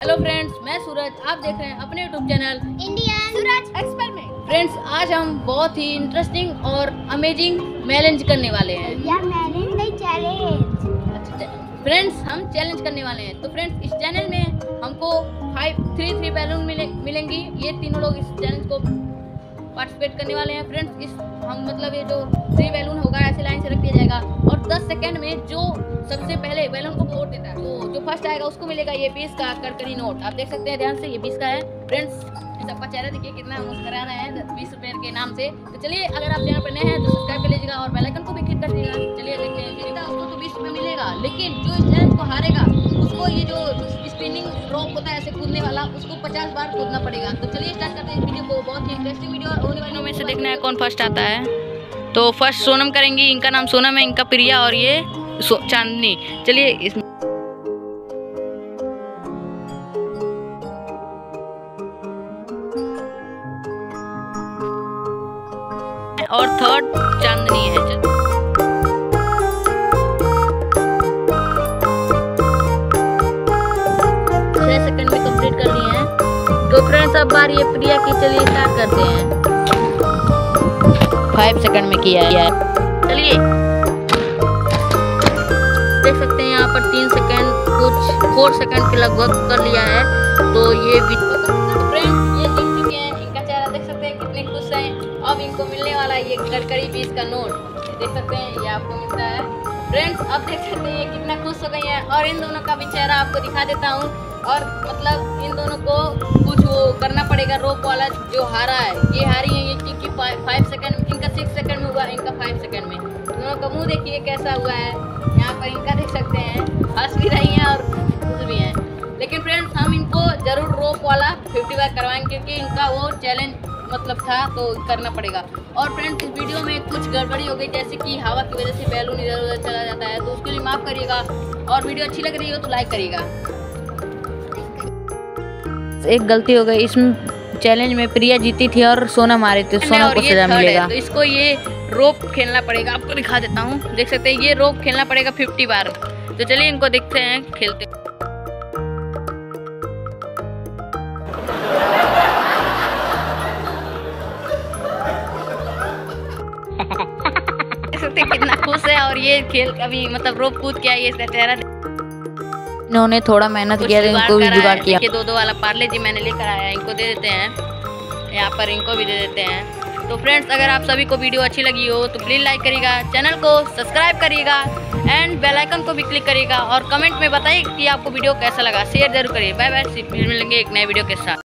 Hello friends मैं सूरज। आप देख रहे हैं अपने YouTube channel Indian Suraj experiment friends आज हम बहुत ही इंटरेस्टिंग और अमेजिंग मैलेंज करने वाले हैं। या मैंने नहीं चैलेंज फ्रेंड्स हम चैलेंज करने वाले हैं। तो फ्रेंड्स इस चैनल में हमको फाइव थ्री थ्री बैलून मिले, मिलेंगी। ये तीनों लोग इस चैलेंज को पार्टिसिपेट करने वाले हैं। फ्रेंड्स इस हम मतलब ये जो थ्री बैलून 10 सेकंड में जो सबसे पहले बैलून को फोड़ देता है तो जो फ़र्स्ट आएगा उसको मिलेगा ये बीस का कड़कड़ी नोट आप देख सकते हैं ध्यान से ये बीस का है। फ्रेंड्स सबका चेहरा देखिए कितना मुस्करा रहे हैं बीस रुपए के नाम से। तो चलिए, अगर आप चैनल पर नए हैं तो सब्सक्राइब कर लीजिएगा और बेल आइकन को भी क्लिक कर दीजिएगा। चलिए, देखते हैं उसको तो बीस रुपये मिलेगा, लेकिन जो इस चैलेंज को हारेगा, उसको ये जो स्पिनिंग रॉक होता है ऐसे कूदने वाला, उसको पचास बार कूदना पड़ेगा। तो चलिए स्टार्ट करते हैं इस वीडियो को, बहुत ही इंटरेस्टिंग वीडियो और वालों देखना है कौन फ़र्स्ट आता है। तो फ़र्स्ट सोनम करेंगी, इनका नाम सोनम है, इनका प्रिया और ये चांदनी। चलिए इस और थर्ड चांदनी है सेकंड में कंप्लीट कर लिए हैं। तो फ्रेंड्स अब बार ये प्रिया की, चलिए स्टार्ट करते हैं। फाइव सेकंड में किया है चलिए। देख सकते हैं यहाँ पर तीन सेकंड, कुछ फोर सेकंड के लगभग कर लिया है। तो ये फ्रेंड्स ये चुके हैं। इनका चेहरा देख सकते हैं कितने खुश हैं। अब इनको मिलने वाला है ये गडकरी बीस का नोट देख सकते हैं, ये आपको मिलता है। फ्रेंड्स अब देख सकते हैं कितना खुश हो गई हैं। और इन दोनों का भी चेहरा आपको दिखा देता हूँ। और मतलब इन दोनों को कुछ वो करना पड़ेगा रोप वाला जो हारा है। ये हारी है, ये क्योंकि फाइव सेकंड इनका सिक्स सेकंड में हुआ, इनका फाइव सेकंड में। दोनों का मुँह देखिए कैसा हुआ है। यहाँ पर इनका देख सकते हैं। हंस भी रही हैं और खुश भी हैं। लेकिन फ्रेंड्स हम इनको ज़रूर रोप वाला फिफ्टी बार करवाएँगे क्योंकि इनका वो चैलेंज मतलब था तो करना पड़ेगा। और फ्रेंड्स इस वीडियो में कुछ गड़बड़ी हो गई, जैसे कि हवा की वजह से बैलून इधर उधर चला जाता है तो उसके लिए माफ़ करिएगा। और वीडियो अच्छी लग रही हो तो लाइक करिएगा। एक गलती हो गई। इसमें चैलेंज में प्रिया जीती थी और सोना मारे थे सोना को सजा मिलेगा। तो इसको ये रोप खेलना पड़ेगा। आपको दिखा देता हूँ। देख सकते हैं ये रोप खेलना पड़ेगा फिफ्टी बार। तो चलिए इनको देखते हैं खेलते कितना खुश है और ये खेल अभी मतलब रोप कूद के आई है इसका चेहरा इन्होंने थोड़ा मेहनत किया तो इनको भी जुगाड़ किया। दो दो वाला पार्ले जी मैंने लेकर आया इनको दे देते हैं। यहाँ पर इनको भी दे देते हैं। तो फ्रेंड्स अगर आप सभी को वीडियो अच्छी लगी हो तो प्लीज़ लाइक करिएगा चैनल को सब्सक्राइब करिएगा एंड बेल आइकन को भी क्लिक करिएगा और कमेंट में बताइए कि आपको वीडियो कैसा लगा। शेयर ज़रूर करिए। बाय बाय फिर मिलेंगे एक नए वीडियो के साथ।